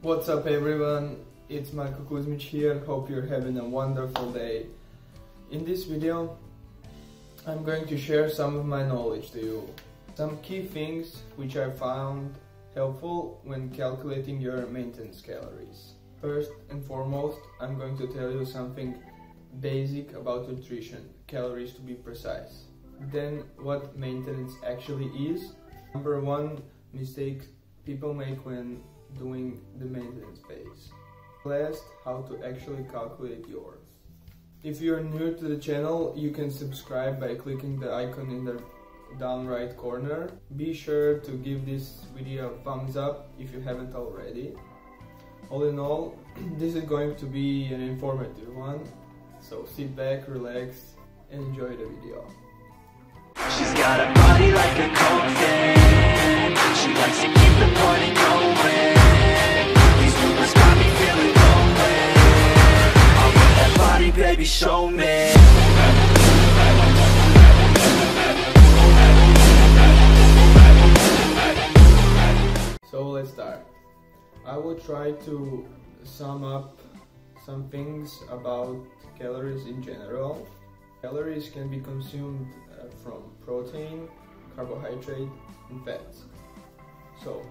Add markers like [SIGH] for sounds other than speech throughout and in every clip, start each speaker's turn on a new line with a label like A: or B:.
A: What's up everyone, it's Marko Kuzmic here, hope you're having a wonderful day. In this video, I'm going to share some of my knowledge to you. Some key things which I found helpful when calculating your maintenance calories. First and foremost, I'm going to tell you something basic about nutrition, calories to be precise. Then what maintenance actually is. Number one mistake people make when doing the maintenance phase. Last, how to actually calculate yours. If you're new to the channel, you can subscribe by clicking the icon in the down right corner. Be sure to give this video a thumbs up if you haven't already. All in all, [CLEARS THROAT] this is going to be an informative one, so sit back, relax, and enjoy the video.
B: She's got a body like a She likes to keep the party baby, show me
A: So let's start. I will try to sum up some things about calories in general. Calories can be consumed uh, from protein, carbohydrate, and fats. So,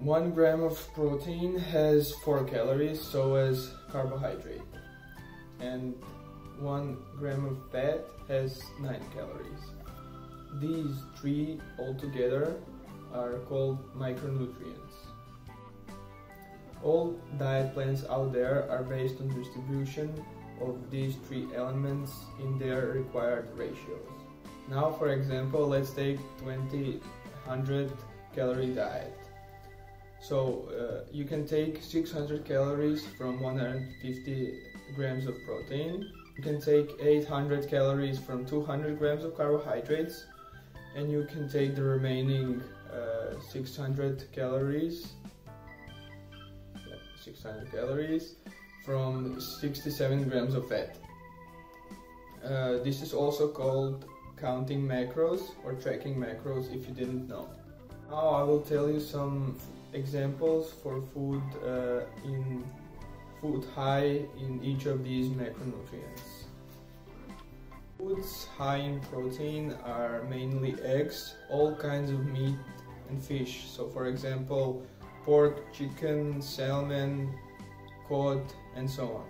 A: one gram of protein has four calories, so as carbohydrate, and one gram of fat has nine calories. These three altogether are called micronutrients. All diet plans out there are based on distribution of these three elements in their required ratios. Now, for example, let's take 20 100 calorie diet. So uh, you can take 600 calories from 150 grams of protein. You can take 800 calories from 200 grams of carbohydrates, and you can take the remaining uh, 600 calories yeah, 600 calories from 67 grams of fat uh, this is also called counting macros or tracking macros if you didn't know now I will tell you some examples for food uh, in food high in each of these macronutrients Foods high in protein are mainly eggs, all kinds of meat, and fish. So, for example, pork, chicken, salmon, cod, and so on.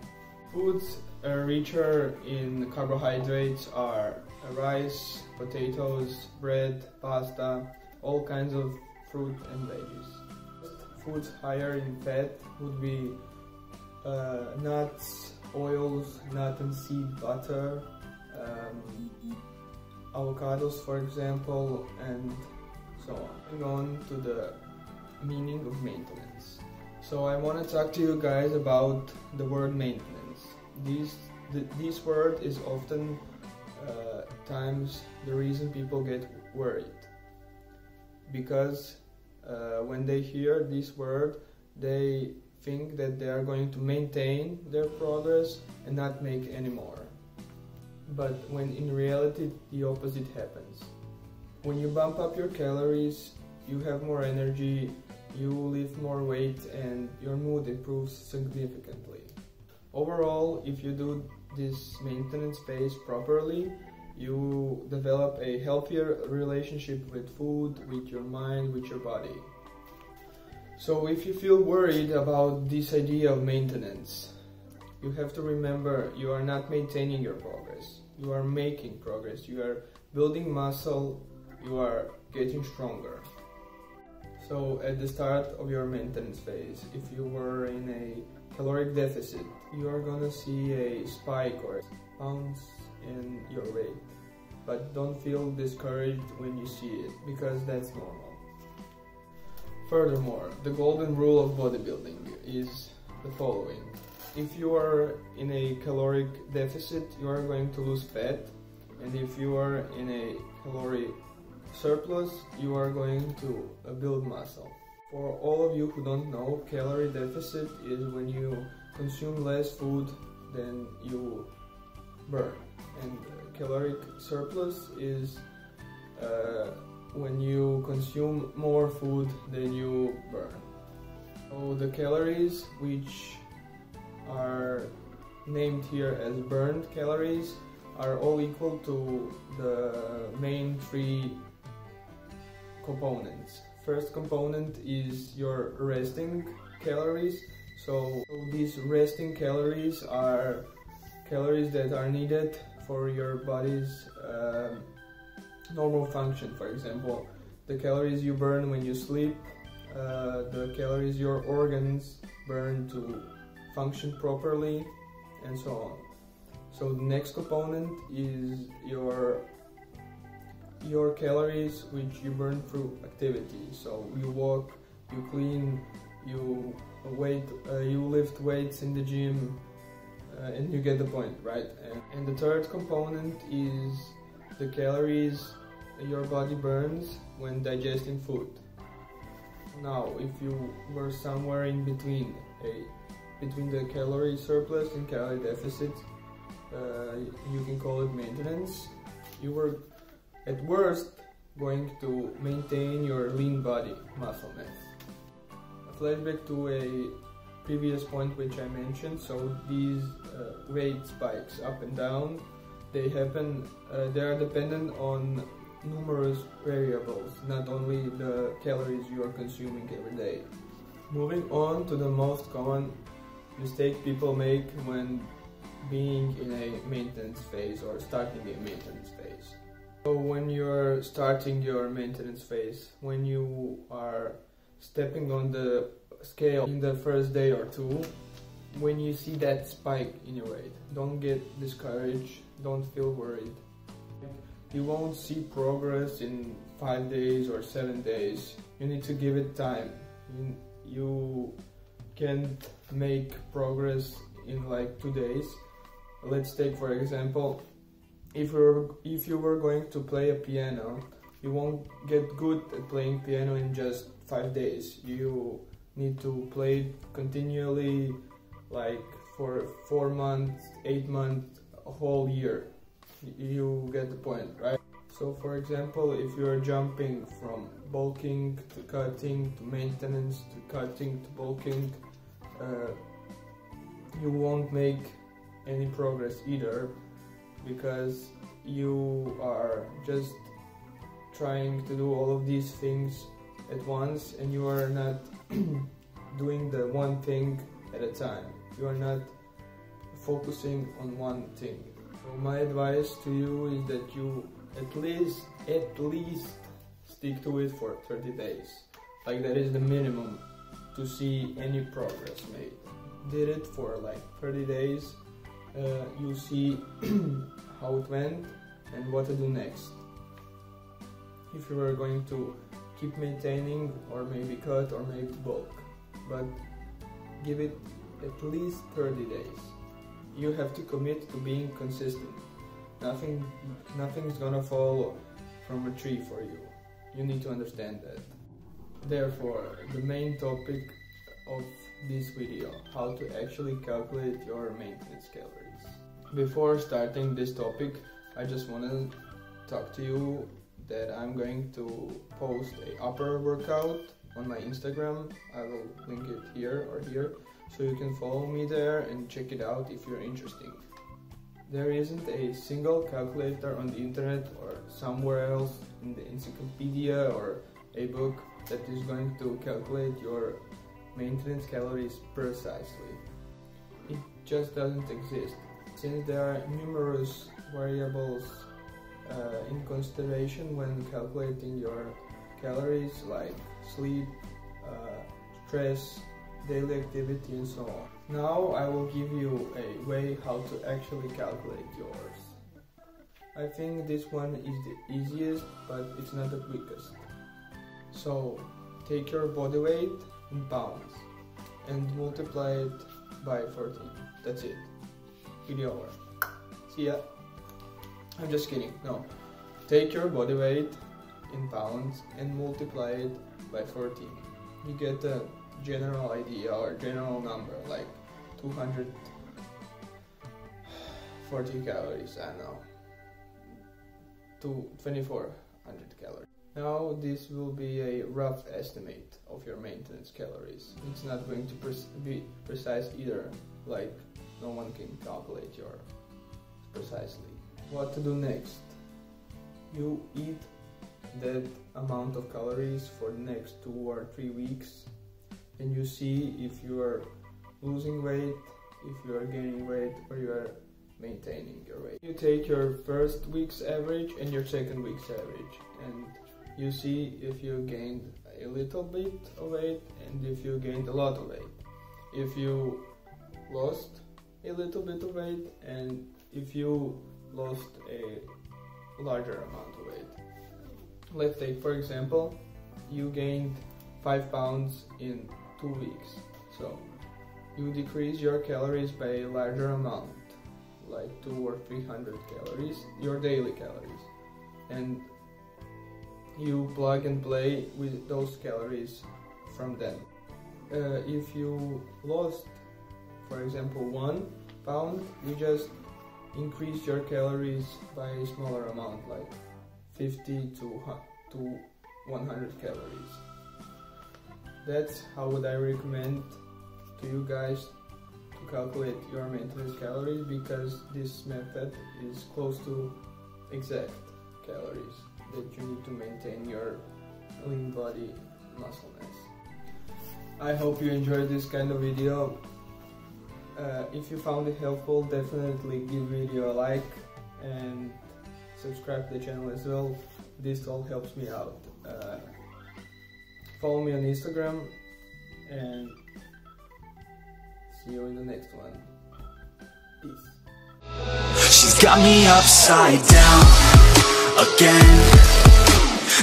A: Foods richer in carbohydrates are rice, potatoes, bread, pasta, all kinds of fruit and veggies. Foods higher in fat would be uh, nuts, oils, nut and seed butter, um, avocados, for example, and so on. On to the meaning of maintenance. So I want to talk to you guys about the word maintenance. This th this word is often uh, times the reason people get worried because uh, when they hear this word they think that they are going to maintain their progress and not make any more but when in reality the opposite happens. When you bump up your calories, you have more energy, you lift more weight, and your mood improves significantly. Overall, if you do this maintenance phase properly, you develop a healthier relationship with food, with your mind, with your body. So, if you feel worried about this idea of maintenance, you have to remember you are not maintaining your progress you are making progress, you are building muscle, you are getting stronger. So at the start of your maintenance phase, if you were in a caloric deficit, you are gonna see a spike or bounce in your weight. But don't feel discouraged when you see it, because that's normal. Furthermore, the golden rule of bodybuilding is the following. If you are in a caloric deficit, you are going to lose fat, and if you are in a calorie surplus, you are going to uh, build muscle. For all of you who don't know, calorie deficit is when you consume less food than you burn, and caloric surplus is uh, when you consume more food than you burn. So the calories which are named here as burned calories are all equal to the main three components. First component is your resting calories. So these resting calories are calories that are needed for your body's uh, normal function. For example, the calories you burn when you sleep, uh, the calories your organs burn to function properly, and so on. So the next component is your your calories which you burn through activity. So you walk, you clean, you weight, uh, you lift weights in the gym, uh, and you get the point, right? And, and the third component is the calories your body burns when digesting food. Now, if you were somewhere in between, a between the calorie surplus and calorie deficit, uh, you can call it maintenance. You were at worst going to maintain your lean body muscle mass. A flashback to a previous point which I mentioned. So these uh, weight spikes up and down, they happen. Uh, they are dependent on numerous variables, not only the calories you are consuming every day. Moving on to the most common mistake people make when being in a maintenance phase or starting a maintenance phase. So when you're starting your maintenance phase, when you are stepping on the scale in the first day or two, when you see that spike in your weight, don't get discouraged, don't feel worried. You won't see progress in five days or seven days. You need to give it time. You, you can't make progress in like two days. Let's take for example, if you're if you were going to play a piano, you won't get good at playing piano in just five days. You need to play continually, like for four months, eight months, a whole year. You get the point, right? So, for example, if you are jumping from bulking to cutting to maintenance to cutting to bulking, uh, you won't make any progress either because you are just trying to do all of these things at once and you are not [CLEARS THROAT] doing the one thing at a time. You are not focusing on one thing. So my advice to you is that you at least at least stick to it for 30 days. Like that is the minimum to see any progress made. Did it for like 30 days, uh, you see [CLEARS THROAT] how it went and what to do next. If you are going to keep maintaining or maybe cut or maybe bulk, but give it at least 30 days. You have to commit to being consistent. Nothing, nothing's gonna fall from a tree for you. You need to understand that. Therefore, the main topic of this video, how to actually calculate your maintenance calories. Before starting this topic, I just want to talk to you that I'm going to post a upper workout on my Instagram. I will link it here or here so you can follow me there and check it out if you're interested. There isn't a single calculator on the internet or somewhere else in the encyclopedia or a book that is going to calculate your maintenance calories precisely. It just doesn't exist. Since there are numerous variables uh, in consideration when calculating your calories like sleep, uh, stress, daily activity and so on. Now I will give you a way how to actually calculate yours. I think this one is the easiest but it's not the quickest. So take your body weight in pounds and multiply it by 14. That's it. Video over. See ya. I'm just kidding. No. Take your body weight in pounds and multiply it by 14. You get a general idea or general number like 240 calories. I know. To 2400 calories. Now this will be a rough estimate of your maintenance calories. It's not going to pre be precise either, like no one can calculate your precisely. What to do next? You eat that amount of calories for the next two or three weeks and you see if you are losing weight, if you are gaining weight or you are maintaining your weight. You take your first week's average and your second week's average and you see if you gained a little bit of weight and if you gained a lot of weight. If you lost a little bit of weight and if you lost a larger amount of weight. Let's take for example, you gained 5 pounds in 2 weeks. So you decrease your calories by a larger amount, like 2 or 300 calories, your daily calories. And you plug and play with those calories from them. Uh, if you lost, for example, one pound, you just increase your calories by a smaller amount, like 50 to, to 100 calories. That's how would I recommend to you guys to calculate your maintenance calories because this method is close to exact calories that you need to maintain your lean body muscle mass. I hope you enjoyed this kind of video. Uh, if you found it helpful, definitely give video a like and subscribe to the channel as well. This all helps me out. Uh, follow me on Instagram and see you in the next one. Peace.
B: She's got me upside down again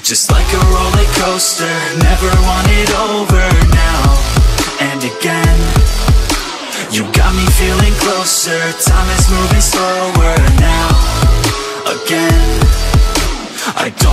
B: Just like a roller coaster, never wanted over now and again You got me feeling closer, time is moving slower now again I don't